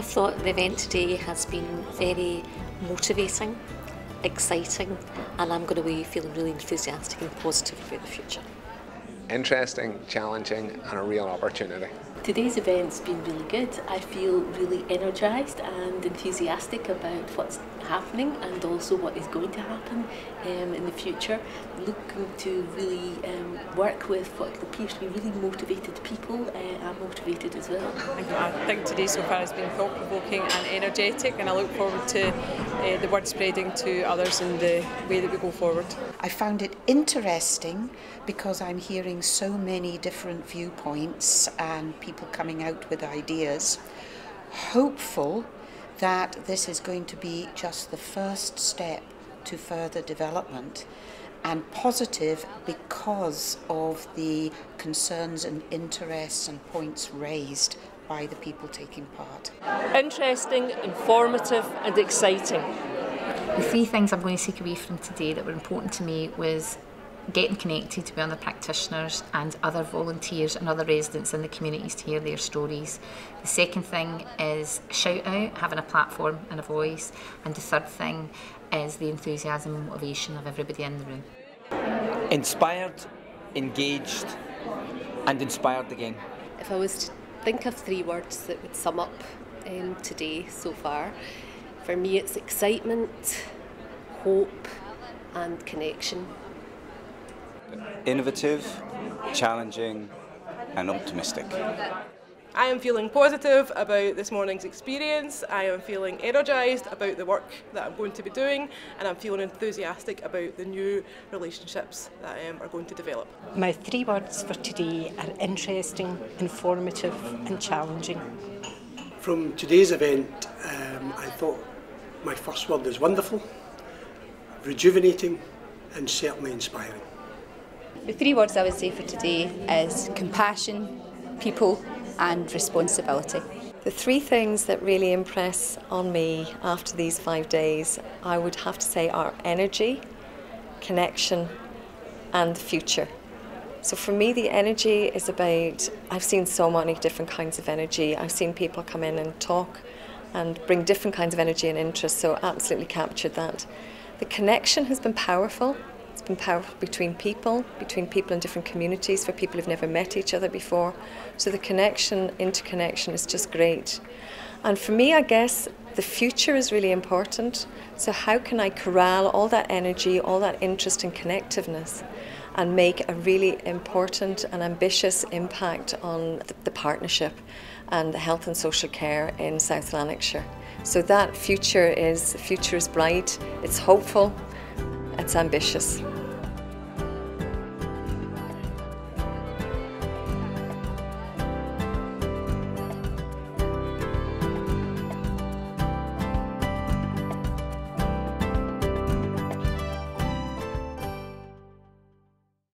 thought the event today has been very motivating, exciting, and I'm going away feeling really enthusiastic and positive about the future. Interesting, challenging, and a real opportunity. Today's event's been really good. I feel really energised and enthusiastic about what's happening and also what is going to happen um, in the future. Looking to really um, work with what appears to be really motivated people. Uh, I'm motivated as well. I think today so far has been thought provoking and energetic, and I look forward to uh, the word spreading to others in the way that we go forward. I found it interesting because I'm hearing so many different viewpoints and people coming out with ideas. Hopeful that this is going to be just the first step to further development and positive because of the concerns and interests and points raised by the people taking part. Interesting, informative and exciting. The three things I'm going to take away from today that were important to me was getting connected with other practitioners and other volunteers and other residents in the communities to hear their stories. The second thing is shout out, having a platform and a voice. And the third thing is the enthusiasm and motivation of everybody in the room. Inspired, engaged, and inspired again. If I was to think of three words that would sum up um, today so far, for me it's excitement, hope, and connection innovative, challenging, and optimistic. I am feeling positive about this morning's experience. I am feeling energised about the work that I'm going to be doing, and I'm feeling enthusiastic about the new relationships that um, are going to develop. My three words for today are interesting, informative, and challenging. From today's event, um, I thought my first word is wonderful, rejuvenating, and certainly inspiring. The three words I would say for today is compassion, people and responsibility. The three things that really impress on me after these five days, I would have to say are energy, connection and the future. So for me, the energy is about, I've seen so many different kinds of energy. I've seen people come in and talk and bring different kinds of energy and interest, so absolutely captured that. The connection has been powerful been powerful between people, between people in different communities, for people who've never met each other before. So the connection, interconnection is just great. And for me, I guess the future is really important. So how can I corral all that energy, all that interest and connectiveness and make a really important and ambitious impact on the, the partnership and the health and social care in South Lanarkshire. So that future is future is bright, it's hopeful, it's ambitious.